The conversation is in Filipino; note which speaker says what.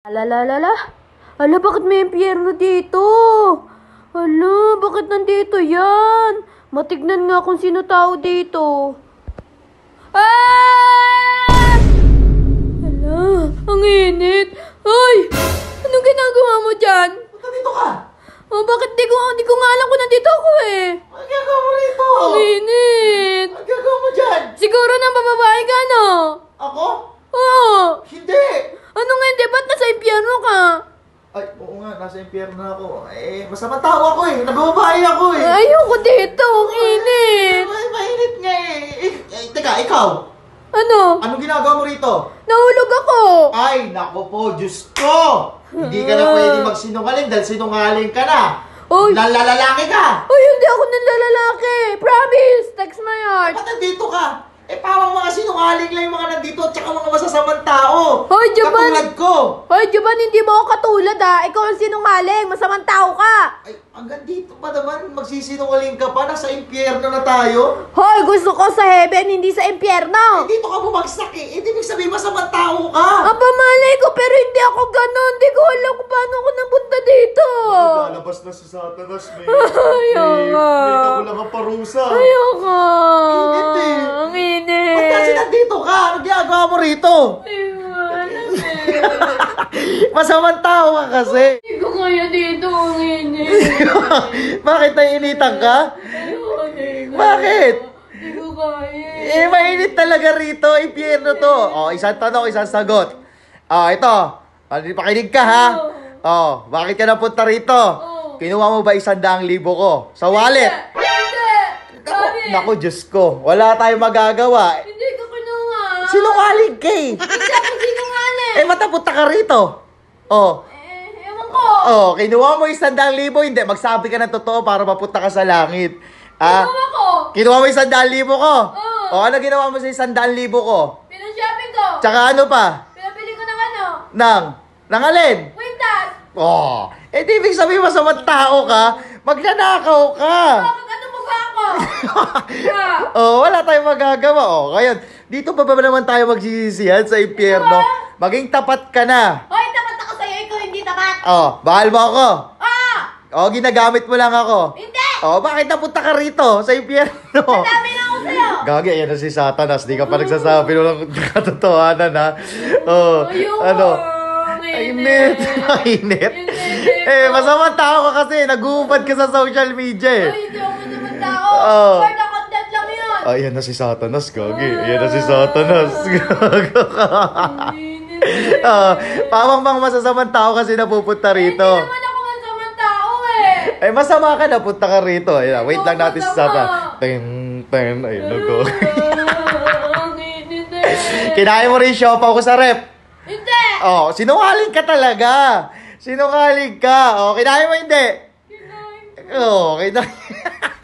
Speaker 1: Alalalala. Ala, bakit may impyerno dito? Ala, bakit nandito yan? Matignan nga kung sino tao dito. Ah! Ala, ang init. Ay! Anong ginagawa mo dyan?
Speaker 2: Ba't nandito ka?
Speaker 1: Oh, bakit di ko, di ko nga alam kung nandito ako eh.
Speaker 2: Ano ginagawa mo rito?
Speaker 1: Ang init.
Speaker 2: Ano ginagawa mo dyan?
Speaker 1: Siguro nang bababae ka, no?
Speaker 2: Ako?
Speaker 1: Oo.
Speaker 2: Hindi!
Speaker 1: Ano nga hindi? Ba't nasa impyerno ka?
Speaker 2: Ay, oo nga, nasa impyerno ako. Eh, masama tao ako eh. Nagbababae ako eh.
Speaker 1: Ayoko dito. Ang init.
Speaker 2: Ay, mainit nga eh. eh. Eh, teka, ikaw.
Speaker 1: Ano?
Speaker 2: Anong ginagawa mo rito?
Speaker 1: Nahulog ako.
Speaker 2: Ay, nako po, Diyos ko! Hindi ka na pwede magsinungaling dahil sinungaling ka na.
Speaker 1: Oy.
Speaker 2: Lalalaki ka!
Speaker 1: Ay, hindi ako nanlalalaki. Promise. Text my heart.
Speaker 2: Ba't nandito ka? Eh, parang mga sinungaling lang yung mga nandito at saka mga masasamang tao.
Speaker 1: Hoy, Jaban.
Speaker 2: Katulad ko.
Speaker 1: Hoy, Juban, hindi mo ako katulad ha. Ikaw ang sinungaling. Masamang tao ka.
Speaker 2: Ay, hanggang dito pa naman, magsisinungaling ka pa, nasa impyerno na tayo.
Speaker 1: Hoy, gusto ko sa heaven, hindi sa
Speaker 2: Eh,
Speaker 1: impyerno.
Speaker 2: dito ka bumagsak eh. Hindi ibig sabihin masamang tao ka.
Speaker 1: Aba, malay ko, pero hindi ako ganun. Hindi ko alam kung paano ako napunta dito.
Speaker 2: Lalabas na si Satanas, may,
Speaker 1: Ayaw nga.
Speaker 2: ako lang ang parusa.
Speaker 1: Ayoko.
Speaker 2: Init eh.
Speaker 1: Ang init.
Speaker 2: Ba't kasi nandito ka? Ano ginagawa mo rito?
Speaker 1: Ayun, eh.
Speaker 2: Masamang tao ka kasi.
Speaker 1: Hindi ko kaya dito. Ang init.
Speaker 2: Bakit naiinitan ka?
Speaker 1: Ayoko dito.
Speaker 2: Bakit?
Speaker 1: Hindi ko kaya.
Speaker 2: Eh, mainit talaga rito. Impyerno to. Oh, isang tanong, isang sagot. Ah, ito. Pakinig ka, ha? Oh, bakit ka napunta rito? Kinuha mo ba isang daang libo ko? Sa wallet?
Speaker 1: Hindi. Sabi.
Speaker 2: naku, Diyos ko. Wala tayong magagawa.
Speaker 1: Hindi ko kinuha.
Speaker 2: Sinungaling ka eh.
Speaker 1: Hindi ako sinungaling.
Speaker 2: Eh, matapunta ka rito. Oh.
Speaker 1: Eh, ewan ko.
Speaker 2: Oh, kinuha mo isang daang libo, hindi. Magsabi ka ng totoo para mapunta ka sa langit. Ah,
Speaker 1: Kinuha ko.
Speaker 2: kinuha mo isang daang libo ko.
Speaker 1: Oo.
Speaker 2: Oh, ano ginawa mo sa isang daang libo ko?
Speaker 1: Pinashopping ko.
Speaker 2: Tsaka ano pa?
Speaker 1: Pinabili ko ng ano.
Speaker 2: Nang, nang alin?
Speaker 1: Quintas.
Speaker 2: Oh, eh di ibig sabihin masamang tao ka, magnanakaw ka.
Speaker 1: Bakit ano mukha ko? Ah.
Speaker 2: Oh, wala tayong magagawa. Oh, ngayon, dito pa ba naman tayo magsisisihan sa impyerno? Maging tapat ka na.
Speaker 1: Hoy, tapat ako sa'yo. Ikaw hindi tapat.
Speaker 2: Oh, bahal mo ako.
Speaker 1: Ah!
Speaker 2: Oh, ginagamit mo lang ako.
Speaker 1: Hindi!
Speaker 2: Oh, bakit napunta ka rito sa impyerno?
Speaker 1: Dami na ako sa'yo.
Speaker 2: Gagi, ayan na si Satanas. Di ka pa nagsasabi ng katotohanan, ha? Oh,
Speaker 1: Ayoko.
Speaker 2: ano?
Speaker 1: Ang
Speaker 2: Init. Init.
Speaker 1: Init.
Speaker 2: Eh, masamang tao ka kasi. Nag-uupad ka sa social media, eh.
Speaker 1: Ay, hindi ako naman tao.
Speaker 2: Oo.
Speaker 1: For the content lang yun.
Speaker 2: Ah, ayan na si Satanas, Gagi. Ayan na si Satanas. Ah, pamang bang masasamang tao kasi napupunta rito.
Speaker 1: Hindi naman ako masamang tao eh.
Speaker 2: Eh, masama ka, napunta ka rito. Ayan, wait lang natin
Speaker 1: Masama.
Speaker 2: Satan. Ten, ten, ayun, nago.
Speaker 1: Ah, eh.
Speaker 2: Kinain mo rin siopaw ko sa rep. Oh, sinungaling ka talaga. Sinungaling ka. Oh, kinain mo hindi.
Speaker 1: Kinain
Speaker 2: Oh, kinain.